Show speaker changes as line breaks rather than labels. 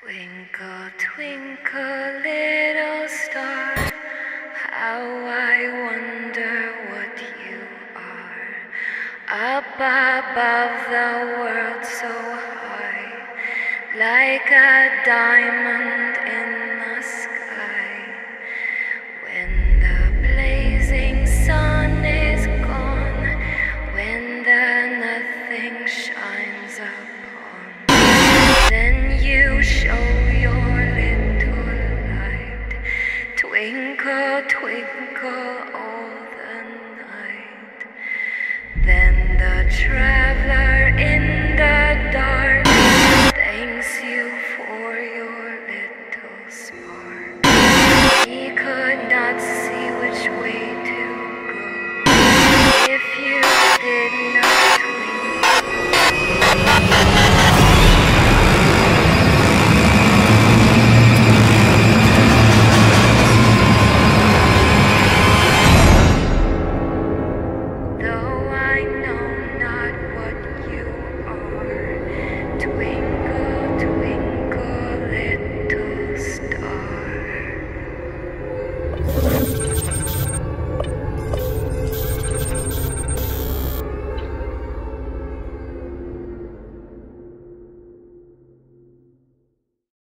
Twinkle, twinkle, little star, how I wonder what you are. Up above the world so high, like a diamond in the sky. When the blazing sun is gone, when the nothing shines upon, Twinkle, twinkle all the night. Then the traveler